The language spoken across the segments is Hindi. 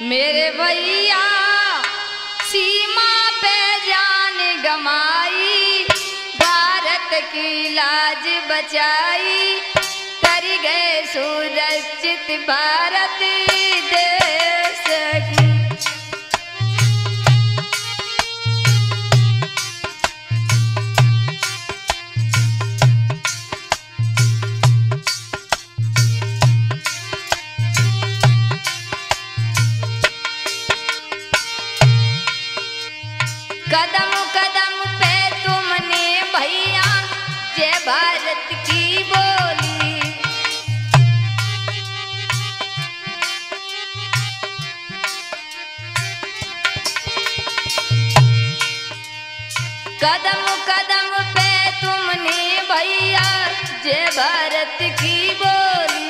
मेरे भैया सीमा पे जान गमाई भारत की लाज बचाई कर गए सुरक्षित भारत। कदम कदम पे तुमने भैया, जय भारत की बोली। कदम कदम पे तुमने भैया, जय भारत की बोली।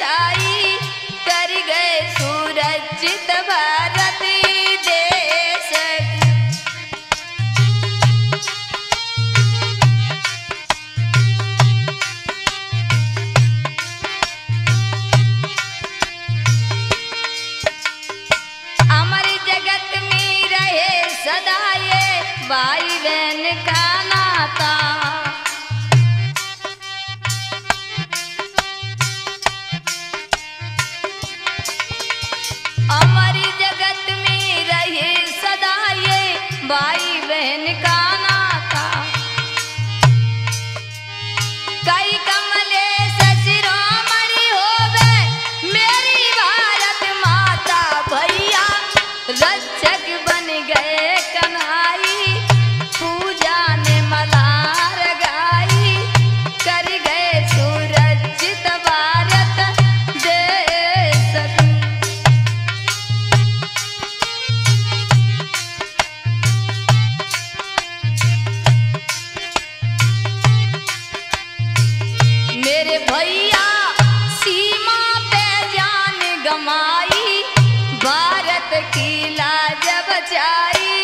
छाई कर गए सूरजित भारत देश। अमर जगत में रहे सदा ये भाई बहन का नाता। ven की जब बचाई